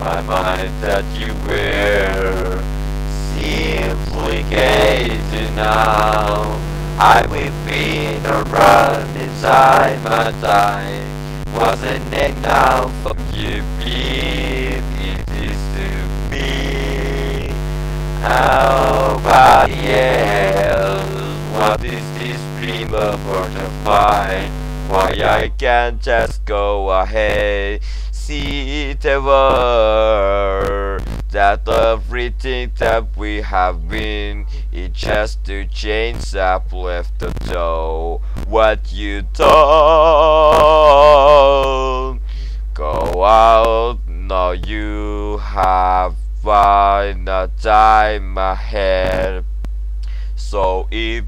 my mind that you were simply gazing now. I will be around inside my time. Wasn't enough for you being it is to me. Nobody else. What is this dream of find? Why I can't just go ahead, the world that everything that we have been it just to change up left the door. What you told go out now you have find a time ahead so if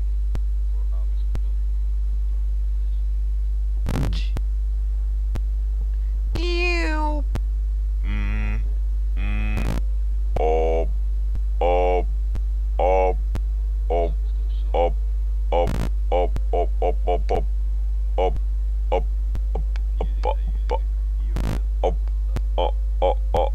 oh, oh.